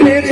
Let